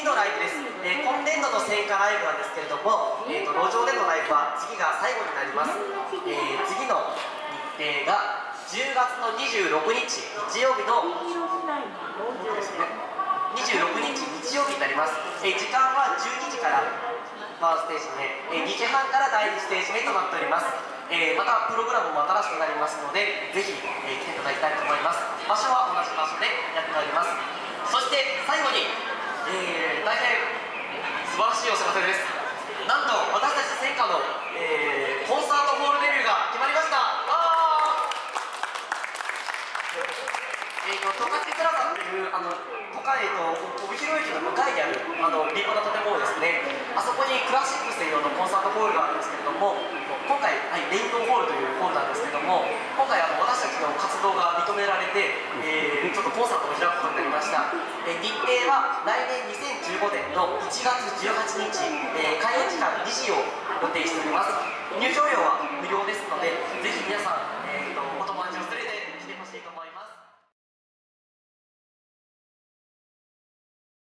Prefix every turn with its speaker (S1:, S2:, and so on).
S1: 次のライブです、えー今年度の戦火ライブなんですけれども、えーと路上でのライブは次が最後になります、えー次の日程が10月の26日日曜日のですね26日日曜日になります、えー時間は12時からファーステージ目、えー2時半から第2ステージ目となっております、えーまたプログラムも新しくなりますのでぜひ、えー来ていただきたいと思います。場所は同じ場所でやっております。そして最後に、えー晴らしいお知らせです。なんと私たち戦火の、えーコンサートホールデビューが決まりました。あー！えーと十勝プラザっていうあの都会えーと帯広駅の向かいにあるあの立派な建物ですね。あそこにクラシック専用のコンサートホールがあるんですけれども今回、はい、レインボーホールというホールなんですけども今回あの私たちの活動が認められて、えーちょっとコンサートを開くことになりました、えー日程は来年の1月18日、えー、開園時間2時を予定しております。入場料は無料ですのでぜひ皆さん